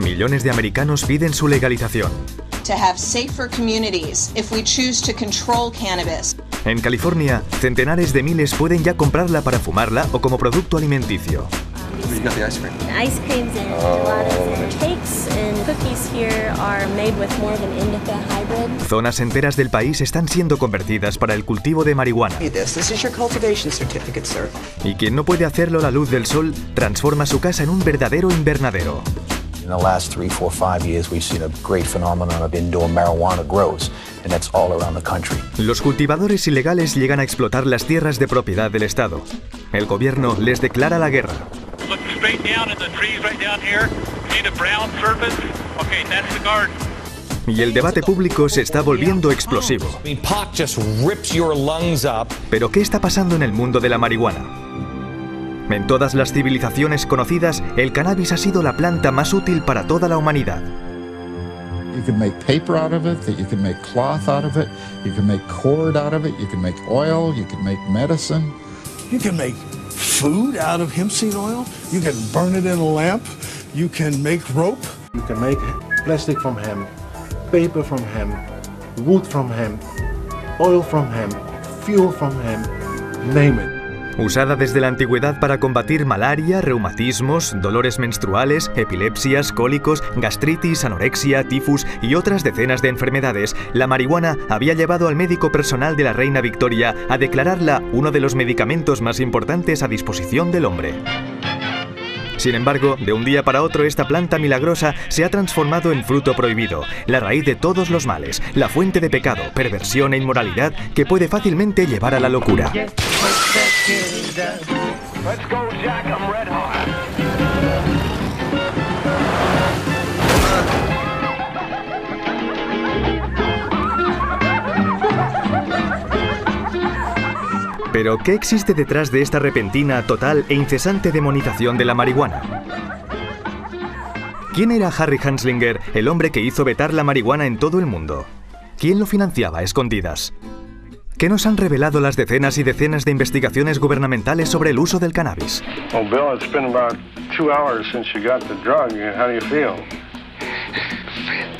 Millones de americanos piden su legalización. to have safer communities if we choose to control cannabis. En California, centenares de miles pueden ya comprarla para fumarla o como producto alimenticio. Zonas enteras del país están siendo convertidas para el cultivo de marihuana. This. This is your cultivation certificate, sir. Y quien no puede hacerlo a la luz del sol, transforma su casa en un verdadero invernadero. In the last three, four, five years, we've seen a great phenomenon of indoor marijuana grows, and that's all around the country. Los cultivadores ilegales llegan a explotar las tierras de propiedad del Estado. El gobierno les declara la guerra. Look straight down at the trees right down here. See the brown surface? Okay, that's the garden. Y el debate público se está volviendo explosivo. I mean, pot just rips your lungs up. Pero ¿qué está pasando en el mundo de la marihuana? En todas las civilizaciones conocidas, el cannabis ha sido la planta más útil para toda la humanidad. You can make paper out of it, that you can make cloth out of it, you can make cord out of it, you can make oil, you can make medicine. You can make food out of hemp seed oil. You can burn it in a lamp. You can make rope. You can make plastic from hemp, paper from hemp, wood from hemp, oil from hemp, fuel from hemp, name it. Usada desde la antigüedad para combatir malaria, reumatismos, dolores menstruales, epilepsias, cólicos, gastritis, anorexia, tifus y otras decenas de enfermedades, la marihuana había llevado al médico personal de la reina Victoria a declararla uno de los medicamentos más importantes a disposición del hombre. Sin embargo, de un día para otro esta planta milagrosa se ha transformado en fruto prohibido, la raíz de todos los males, la fuente de pecado, perversión e inmoralidad que puede fácilmente llevar a la locura. Let's go, Jack. I'm red hot. Pero, ¿qué existe detrás de esta repentina, total e incesante demonización de la marihuana? ¿Quién era Harry Hanslinger, el hombre que hizo vetar la marihuana en todo el mundo? ¿Quién lo financiaba a escondidas? ¿Qué nos han revelado las decenas y decenas de investigaciones gubernamentales sobre el uso del cannabis? Well, Bill, it's been about two hours since you got the drug. How do you feel?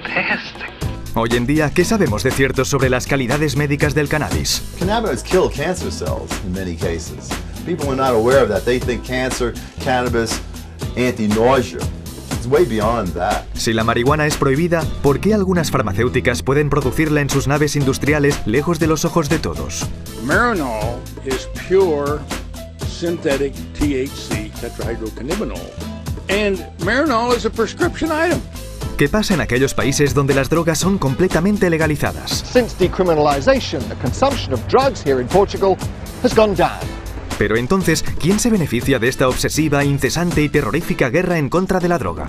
Fantastic. Hoy en día, ¿qué sabemos de cierto sobre las calidades médicas del cannabis? Cannabinoids kill cancer cells in many cases. People are not aware of that. They think cancer, cannabis, anti-nausea. It's way beyond that. Si la marihuana es prohibida, ¿por qué algunas farmacéuticas pueden producirla en sus naves industriales lejos de los ojos de todos? Marinol is pure synthetic THC tetrahydrocannabinol. And Marinol is a prescription item. ¿Qué pasa en aquellos países donde las drogas son completamente legalizadas? Since decriminalisation, the consumption of drugs here in Portugal has gone down. Pero entonces, ¿quién se beneficia de esta obsesiva, incesante y terrorífica guerra en contra de la droga?